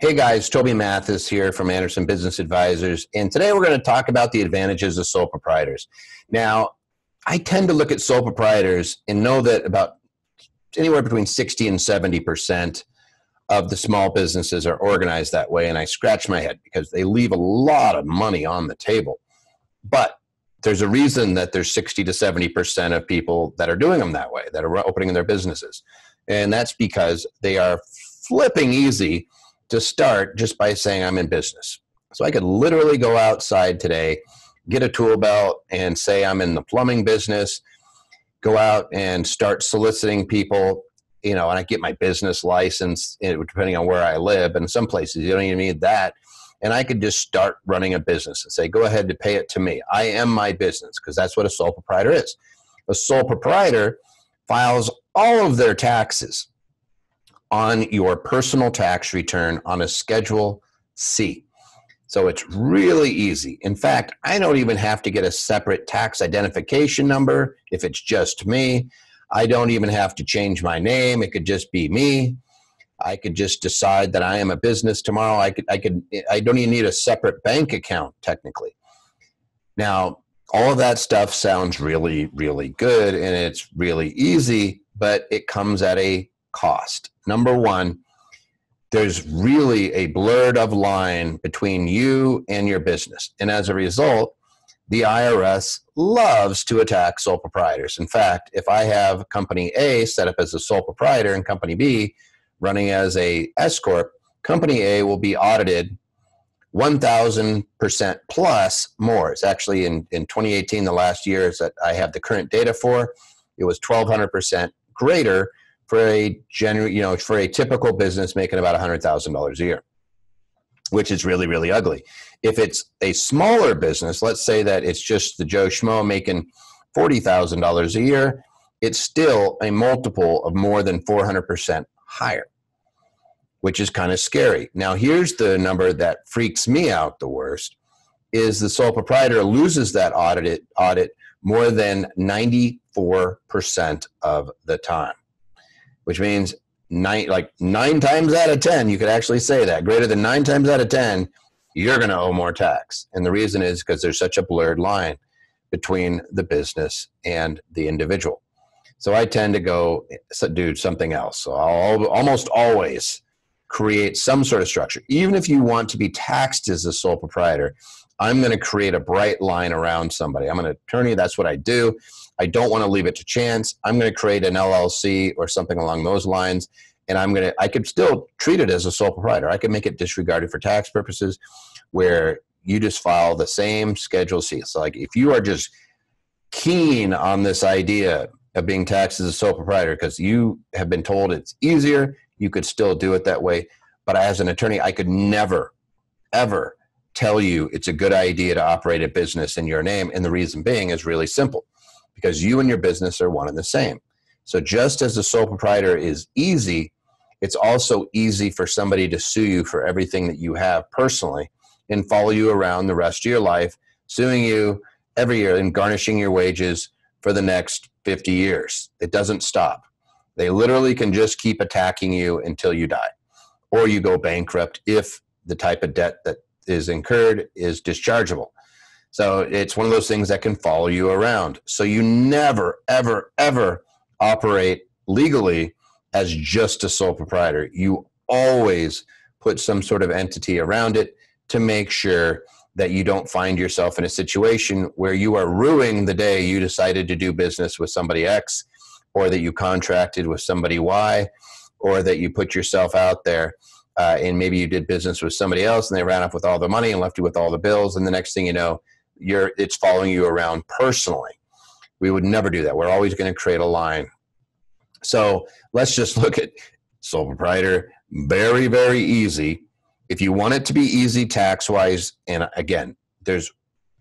Hey guys, Toby Mathis here from Anderson Business Advisors, and today we're going to talk about the advantages of sole proprietors. Now, I tend to look at sole proprietors and know that about anywhere between 60 and 70 percent of the small businesses are organized that way, and I scratch my head because they leave a lot of money on the table. But there's a reason that there's 60 to 70 percent of people that are doing them that way, that are opening their businesses, and that's because they are flipping easy to start just by saying I'm in business. So I could literally go outside today, get a tool belt, and say I'm in the plumbing business. Go out and start soliciting people you know, and I get my business license, eh, depending on where I live. And some places you don't even need that. And I could just start running a business and say, go ahead to pay it to me. I am my business because that's what a sole proprietor is. A sole proprietor files all of their taxes on your personal tax return on a Schedule C. So it's really easy. In fact, I don't even have to get a separate tax identification number if it's just me. I don't even have to change my name. It could just be me. I could just decide that I am a business tomorrow. I could, I could, I don't even need a separate bank account technically. Now, all of that stuff sounds really, really good and it's really easy, but it comes at a cost. Number one, there's really a blurred of line between you and your business. And as a result, the IRS loves to attack sole proprietors. In fact, if I have company A set up as a sole proprietor and company B running as a S corp, company A will be audited 1000% plus more. It's actually in, in 2018, the last years that I have the current data for, it was 1200% greater for a general, you know, for a typical business making about $100,000 a year which is really, really ugly. If it's a smaller business, let's say that it's just the Joe Schmo making $40,000 a year, it's still a multiple of more than 400% higher, which is kind of scary. Now, here's the number that freaks me out the worst is the sole proprietor loses that audit, audit more than 94% of the time, which means nine like nine times out of ten you could actually say that greater than nine times out of ten you're going to owe more tax. And the reason is because there's such a blurred line between the business and the individual. So i tend to go do something else. So i'll almost always create some sort of structure. Even if you want to be taxed as a sole proprietor i'm going to create a bright line around somebody i'm an attorney that's what i do I don't want to leave it to chance. I'm going to create an LLC or something along those lines. And I'm going to, I could still treat it as a sole proprietor. I could make it disregarded for tax purposes where you just file the same Schedule C. So, like, if you are just keen on this idea of being taxed as a sole proprietor because you have been told it's easier, you could still do it that way. But as an attorney, I could never, ever tell you it's a good idea to operate a business in your name. And the reason being is really simple because you and your business are one and the same. So just as the sole proprietor is easy, it's also easy for somebody to sue you for everything that you have personally and follow you around the rest of your life, suing you every year and garnishing your wages for the next 50 years. It doesn't stop. They literally can just keep attacking you until you die or you go bankrupt if the type of debt that is incurred is dischargeable. So it's one of those things that can follow you around. So you never, ever, ever operate legally as just a sole proprietor. You always put some sort of entity around it to make sure that you don't find yourself in a situation where you are ruining the day you decided to do business with somebody X or that you contracted with somebody Y or that you put yourself out there uh, and maybe you did business with somebody else and they ran off with all the money and left you with all the bills and the next thing you know you're it's following you around personally. We would never do that. We're always going to create a line. So let's just look at sole proprietor. Very, very easy. If you want it to be easy tax wise, and again, there's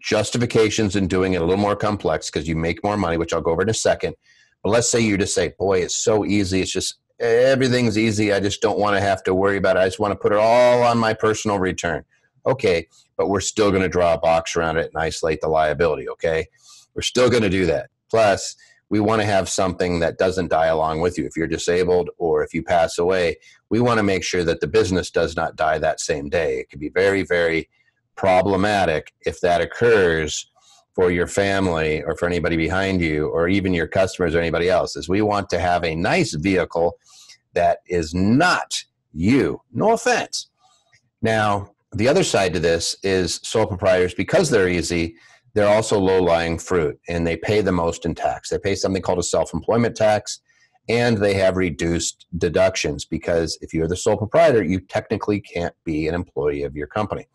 justifications in doing it a little more complex because you make more money, which I'll go over in a second. But let's say you just say, boy, it's so easy. It's just everything's easy. I just don't want to have to worry about it. I just want to put it all on my personal return. Okay, but we're still going to draw a box around it and isolate the liability, okay? We're still going to do that. Plus, we want to have something that doesn't die along with you. If you're disabled or if you pass away, we want to make sure that the business does not die that same day. It can be very, very problematic if that occurs for your family or for anybody behind you or even your customers or anybody else is we want to have a nice vehicle that is not you. No offense. Now the other side to this is sole proprietors because they're easy they're also low lying fruit and they pay the most in tax. They pay something called a self-employment tax and they have reduced deductions because if you're the sole proprietor you technically can't be an employee of your company.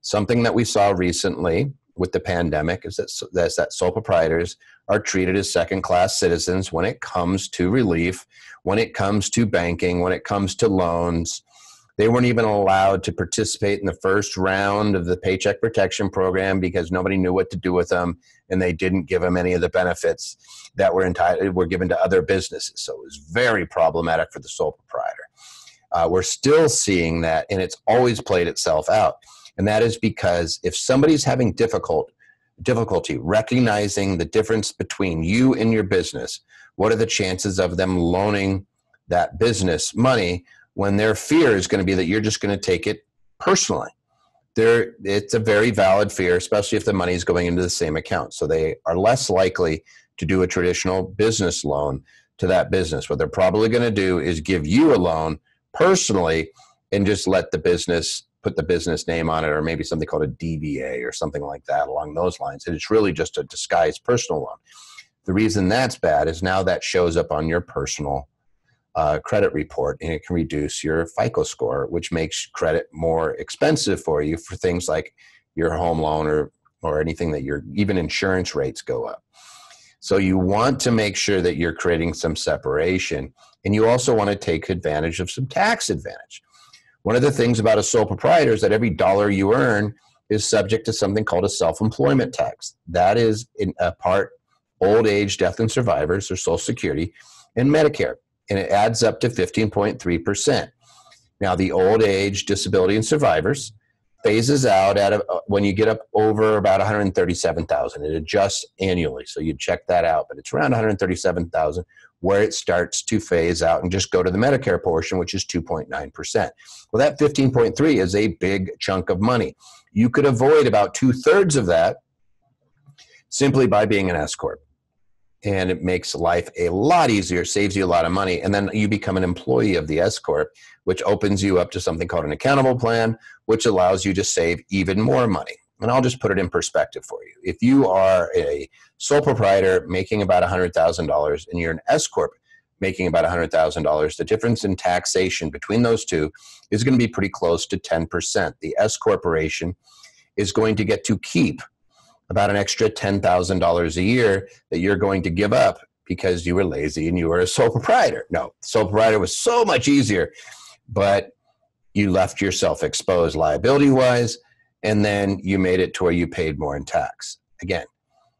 Something that we saw recently with the pandemic is that, is that sole proprietors are treated as second class citizens when it comes to relief, when it comes to banking, when it comes to loans. They weren't even allowed to participate in the first round of the Paycheck Protection Program because nobody knew what to do with them, and they didn't give them any of the benefits that were entitled were given to other businesses. So it was very problematic for the sole proprietor. Uh, we're still seeing that, and it's always played itself out and that is because if somebody's having difficult difficulty recognizing the difference between you and your business, what are the chances of them loaning that business money when their fear is going to be that you're just going to take it personally? There, it's a very valid fear, especially if the money is going into the same account. So they are less likely to do a traditional business loan to that business. What they're probably going to do is give you a loan personally and just let the business put the business name on it or maybe something called a DBA or something like that along those lines. And it's really just a disguised personal loan. The reason that's bad is now that shows up on your personal uh, credit report and it can reduce your FICO score, which makes credit more expensive for you for things like your home loan or, or anything that your even insurance rates go up. So you want to make sure that you're creating some separation and you also want to take advantage of some tax advantage. One of the things about a sole proprietor is that every dollar you earn is subject to something called a self employment tax. That is in a part old age, death and survivors, or Social Security, and Medicare. And it adds up to 15.3%. Now, the old age, disability, and survivors phases out at a, uh, when you get up over about 137,000. It adjusts annually, so you check that out. But it's around 137,000 where it starts to phase out and just go to the Medicare portion, which is 2.9%. Well, that 15.3 is a big chunk of money. You could avoid about two thirds of that simply by being an S corp. And it makes life a lot easier, saves you a lot of money, and then you become an employee of the S corp, which opens you up to something called an accountable plan, which allows you to save even more money. And I'll just put it in perspective for you. If you are a sole proprietor making about $100,000 and you're an S Corp making about $100,000, the difference in taxation between those two is going to be pretty close to 10%. The S Corporation is going to get to keep about an extra $10,000 a year that you're going to give up because you were lazy and you were a sole proprietor. No, sole proprietor was so much easier, but you left yourself exposed liability wise and then you made it to where you paid more in tax. Again,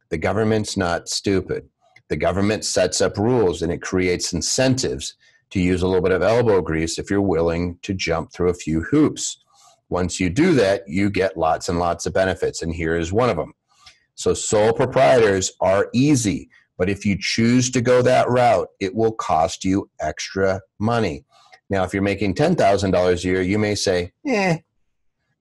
the government's not stupid. The government sets up rules and it creates incentives to use a little bit of elbow grease if you're willing to jump through a few hoops. Once you do that, you get lots and lots of benefits, and here is one of them. So, sole proprietors are easy, but if you choose to go that route, it will cost you extra money. Now, if you're making $10,000 a year, you may say, eh,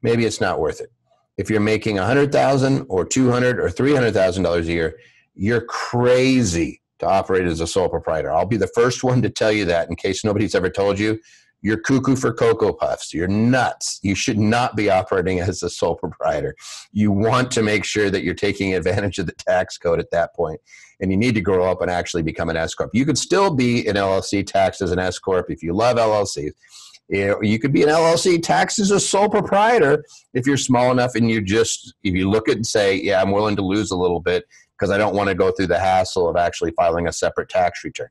maybe it's not worth it. If you're making a hundred thousand or two hundred or three hundred thousand dollars a year, you're crazy to operate as a sole proprietor. I'll be the first one to tell you that in case nobody's ever told you. You're cuckoo for Cocoa Puffs. You're nuts. You should not be operating as a sole proprietor. You want to make sure that you're taking advantage of the tax code at that point, and you need to grow up and actually become an S corp. You could still be an LLC taxed as an S corp if you love LLCs. You could be an LLC taxed as a sole proprietor if you're small enough and you just, if you look at and say, yeah, I'm willing to lose a little bit because I don't want to go through the hassle of actually filing a separate tax return.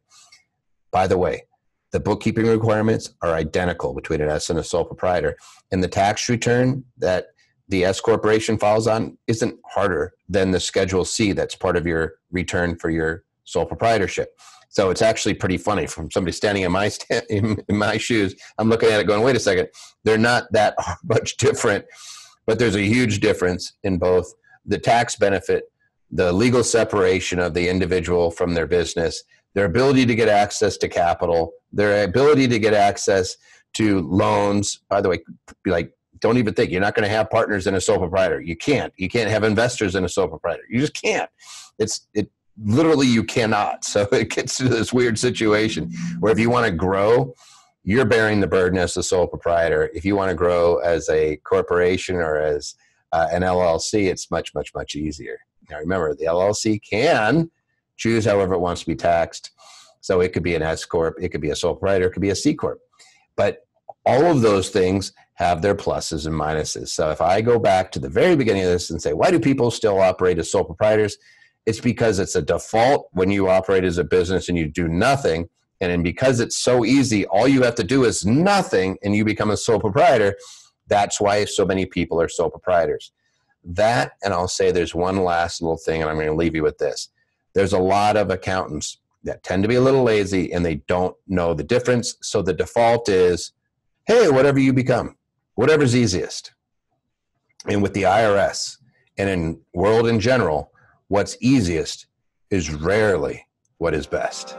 By the way, the bookkeeping requirements are identical between an S and a sole proprietor. And the tax return that the S corporation files on isn't harder than the Schedule C that's part of your return for your sole proprietorship. So it's actually pretty funny from somebody standing in my stand, in, in my shoes. I'm looking at it going, wait a second, they're not that much different, but there's a huge difference in both the tax benefit the legal separation of the individual from their business, their ability to get access to capital, their ability to get access to loans. By the way, like don't even think you're not going to have partners in a sole proprietor. You can't. You can't have investors in a sole proprietor. You just can't. It's it literally you cannot. So it gets to this weird situation where if you want to grow, you're bearing the burden as the sole proprietor. If you want to grow as a corporation or as uh, an LLC, it's much much much easier. Now remember, the LLC can choose however it wants to be taxed. So it could be an S corp, it could be a sole proprietor, it could be a C corp. But all of those things have their pluses and minuses. So if I go back to the very beginning of this and say, why do people still operate as sole proprietors? It's because it's a default when you operate as a business and you do nothing. And then because it's so easy, all you have to do is nothing and you become a sole proprietor. That's why so many people are sole proprietors. That, and I'll say there's one last little thing, and I'm going to leave you with this. There's a lot of accountants that tend to be a little lazy and they don't know the difference. So the default is, hey, whatever you become, whatever's easiest. And with the IRS and in world in general, what's easiest is rarely what is best.